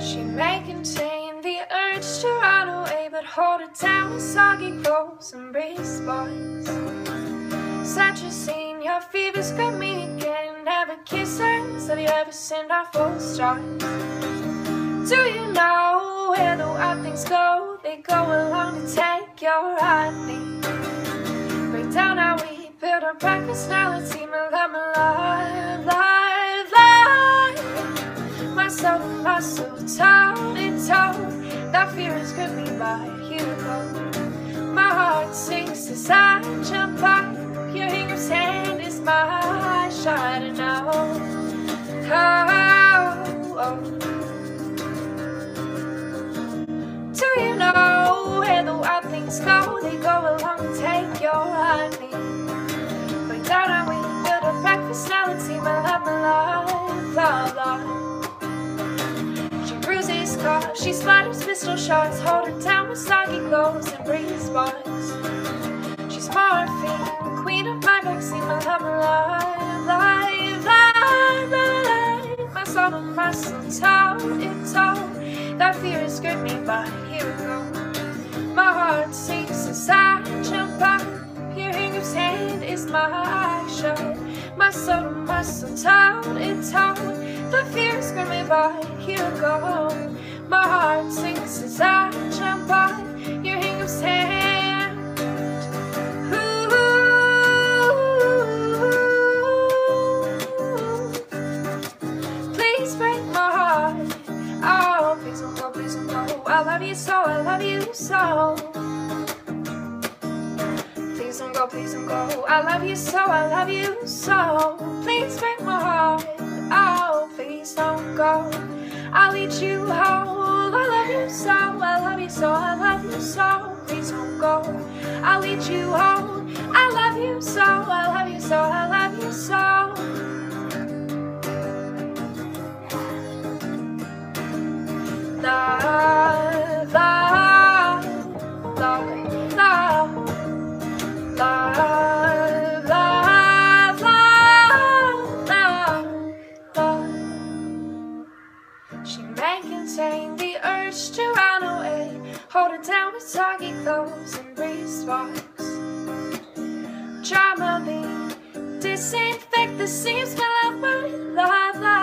She may contain the urge to run away, but hold it down with soggy clothes and breezeblocks. Such a scene, your fever's got me again. Never kiss her, have you ever send our full stars? Do you know where the wild things go? They go along to take your honey. Break down how we build our breakfast, now see my love, my life, myself, myself, town and town. That feeling's gripped me right here we go. My heart sinks as I jump out. Your hand is my shining now. She splatters pistol shots. Hold her down with soggy clothes and breezeblocks. She's morphine, queen of my backseat, my love, my life, life. My soul and my soul told it told. That fear is gripped me by here we go. My heart sinks as I jump up. Your finger's hand is my show. My soul, my soul told it told. The fear is gripped me by here we go. My heart sinks as I jump up. Your finger's hand. Ooh. Please break my heart. Oh, please don't go, please don't go. I love you so, I love you so. Please don't go, please don't go. I love you so, I love you so. Please break my heart. Oh, please don't go. I'll lead you I love you so, I love you so. Please don't go. I'll lead you home. I love you so, May contain the urge to run away, hold it down with soggy clothes and breezeblocks. Drama beat, disinfect the seams, fill up my love.